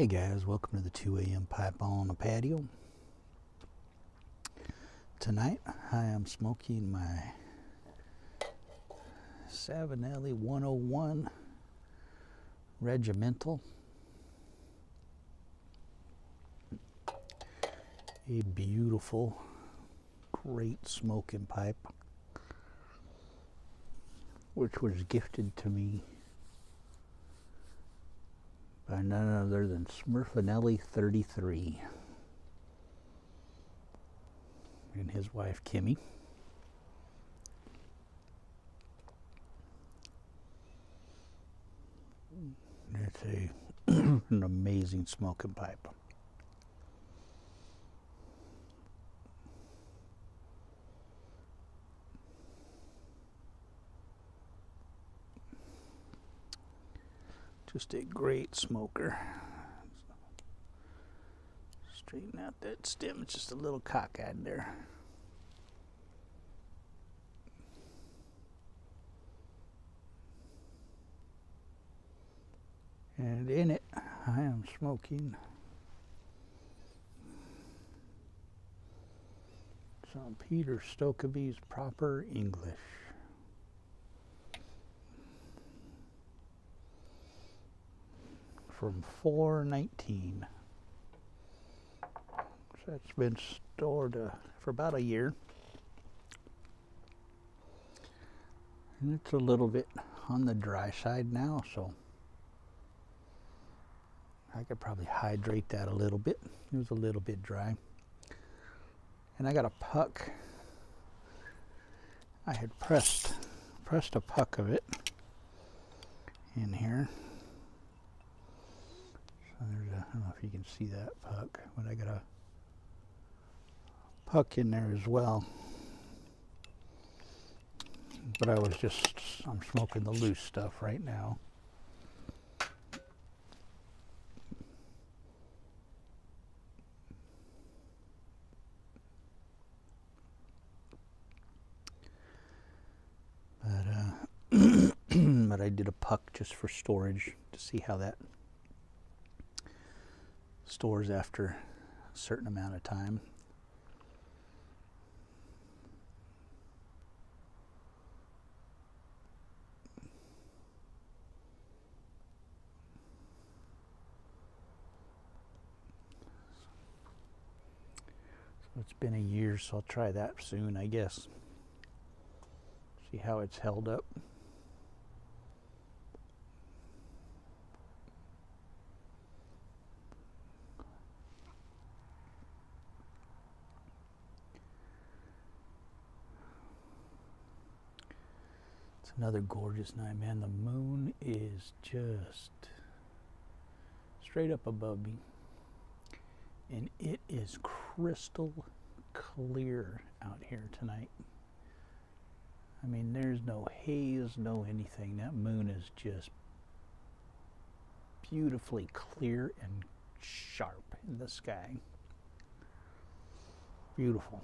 Hey guys, welcome to the 2 a.m. pipe on the patio. Tonight I am smoking my Savinelli 101 Regimental. A beautiful, great smoking pipe, which was gifted to me by none other than Smurfinelli 33 and his wife Kimmy. It's a an amazing smoking pipe. Just a great smoker. Straighten out that stem, it's just a little cockeyed there. And in it, I am smoking some Peter Stokkebye's Proper English. From 419. So that's been stored uh, for about a year. And it's a little bit on the dry side now, so I could probably hydrate that a little bit. It was a little bit dry. And I got a puck. I had pressed pressed a puck of it in here. So there's a, I don't know if you can see that puck, but I got a puck in there as well. But I was just, I'm smoking the loose stuff right now. But, uh, but I did a puck just for storage to see how that stores after a certain amount of time. So it's been a year, so I'll try that soon, I guess. See how it's held up. It's another gorgeous night, man. The moon is just straight up above me. And it is crystal clear out here tonight. I mean, there's no haze, no anything. That moon is just beautifully clear and sharp in the sky. Beautiful.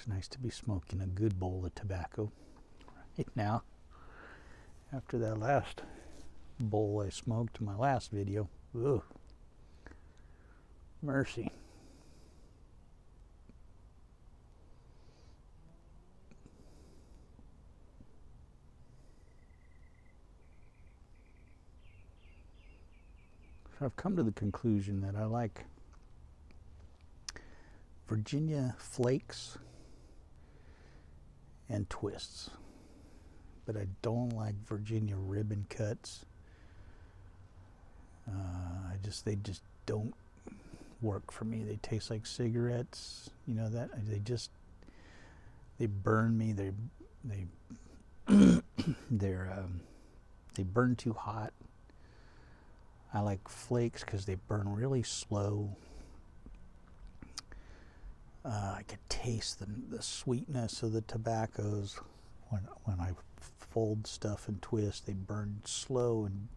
It's nice to be smoking a good bowl of tobacco right now. After that last bowl I smoked in my last video. Ugh. Mercy. I've come to the conclusion that I like Virginia flakes and twists. But I don't like Virginia ribbon cuts. Uh, I just they just don't work for me. They taste like cigarettes. You know that they just they burn me. They they they're um, they burn too hot. I like flakes because they burn really slow. Uh, I could taste the, the sweetness of the tobaccos when when I fold stuff and twist. They burn slow and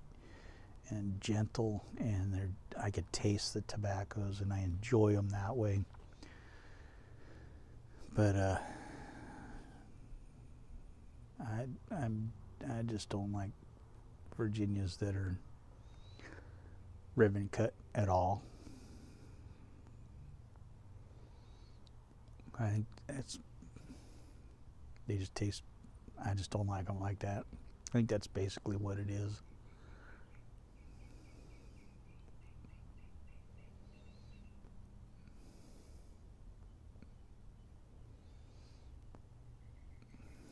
and gentle, and I could taste the tobaccos, and I enjoy them that way. But uh, I I'm I just don't like Virginias that are ribbon cut at all. I think that's they just taste. I just don't like them like that. I think that's basically what it is.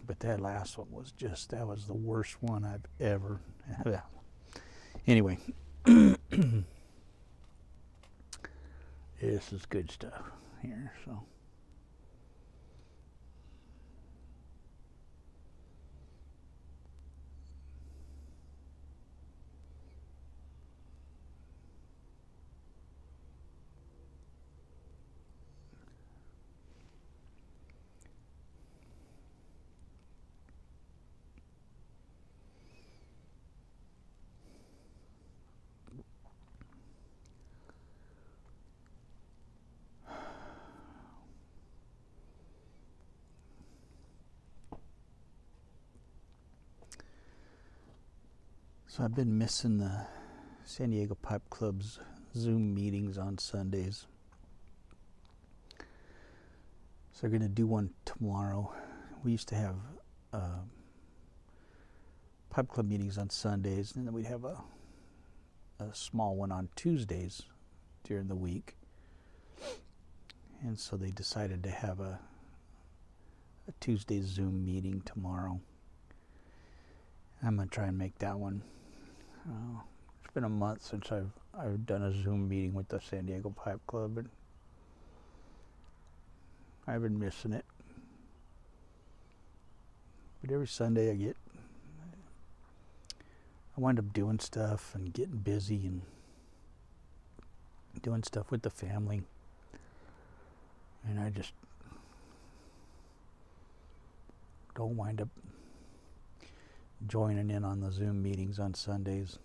But that last one was just that was the worst one I've ever. anyway, this is good stuff here. So. So I've been missing the San Diego Pipe Club's Zoom meetings on Sundays. So they're going to do one tomorrow. We used to have uh, Pipe Club meetings on Sundays, and then we'd have a, a small one on Tuesdays during the week. And so they decided to have a, a Tuesday Zoom meeting tomorrow. I'm going to try and make that one uh, it's been a month since I've I've done a Zoom meeting with the San Diego Pipe Club, and I've been missing it. But every Sunday I get, I wind up doing stuff and getting busy and doing stuff with the family, and I just don't wind up joining in on the Zoom meetings on Sundays.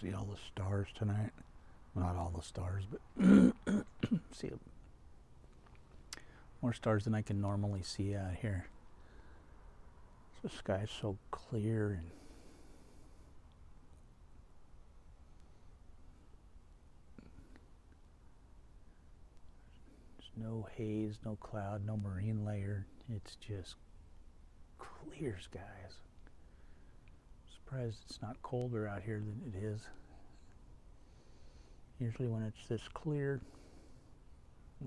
See all the stars tonight. Well, not all the stars, but see more stars than I can normally see out here. The sky's so clear and there's no haze, no cloud, no marine layer. It's just clear skies surprised it's not colder out here than it is. Usually when it's this clear,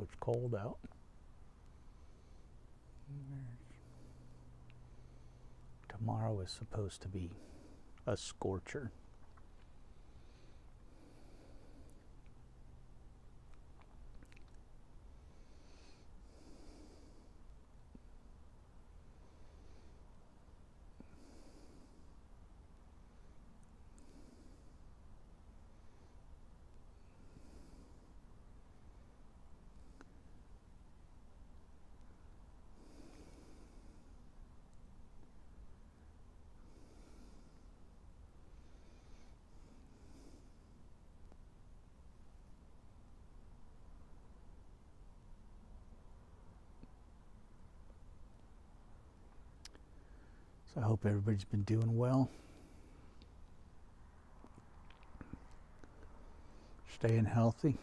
it's cold out. Tomorrow is supposed to be a scorcher. So I hope everybody's been doing well. Staying healthy.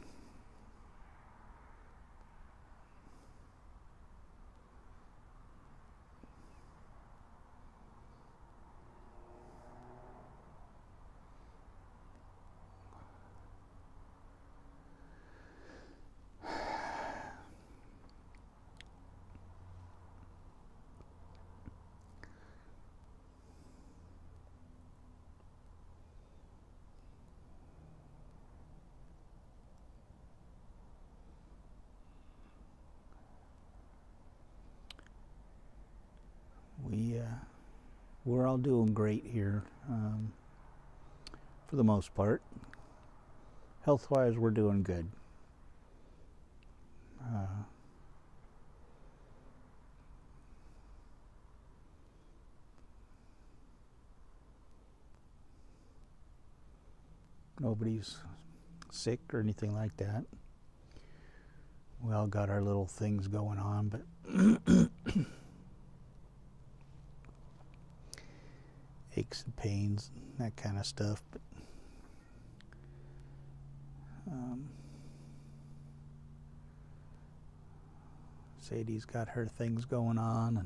We're all doing great here um, for the most part. Health wise, we're doing good. Uh, nobody's sick or anything like that. We all got our little things going on, but aches and pains and that kind of stuff. But um, Sadie's got her things going on,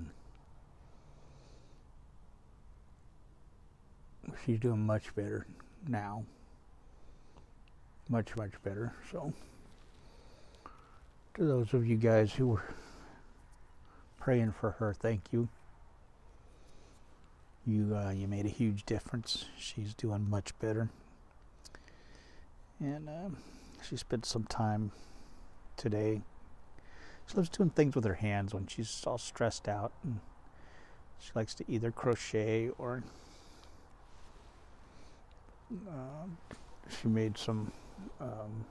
and she's doing much better now. Much, much better. So, to those of you guys who were praying for her, thank you. You uh, you made a huge difference. She's doing much better, and uh, she spent some time today. She loves doing things with her hands when she's all stressed out, and she likes to either crochet or uh, she made some um,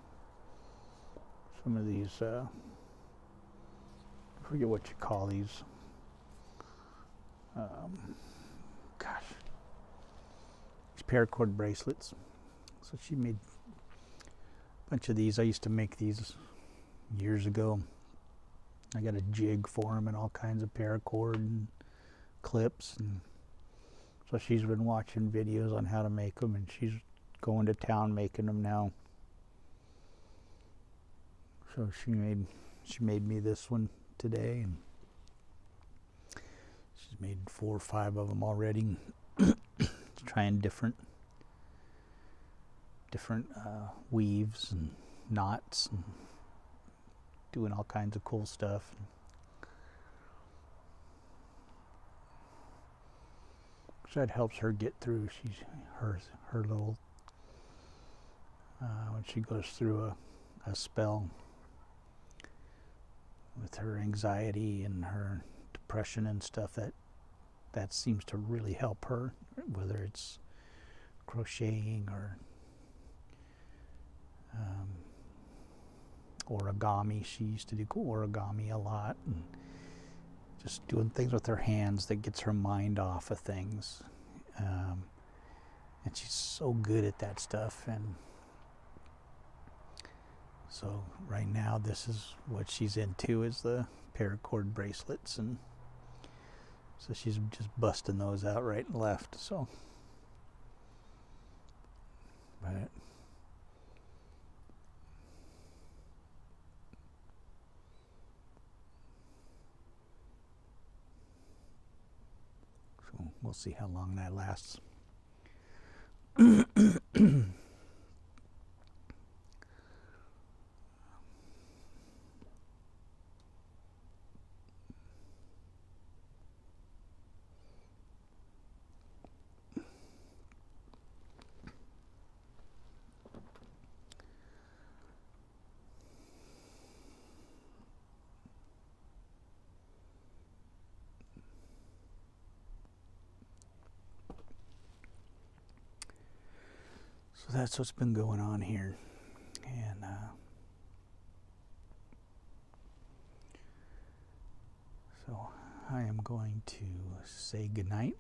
some of these. Uh, I forget what you call these. Um, these paracord bracelets. So she made a bunch of these. I used to make these years ago. I got a jig for them and all kinds of paracord and clips. And so she's been watching videos on how to make them, and she's going to town making them now. So she made she made me this one today, and she's made four or five of them already. Trying different different uh, weaves and knots and doing all kinds of cool stuff. So that helps her get through. She's her her little uh, when she goes through a, a spell with her anxiety and her depression and stuff that that seems to really help her whether it's crocheting or um, origami. She used to do origami a lot and just doing things with her hands that gets her mind off of things. Um, and she's so good at that stuff and so right now, this is what she's into is the paracord bracelets, and so she's just busting those out right and left. So, but so we'll see how long that lasts. That's what's been going on here. And uh, so I am going to say goodnight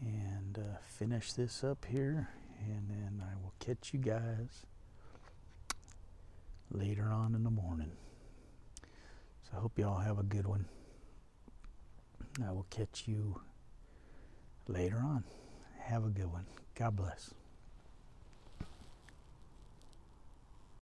and uh, finish this up here. And then I will catch you guys later on in the morning. So I hope you all have a good one. I will catch you later on. Have a good one. God bless.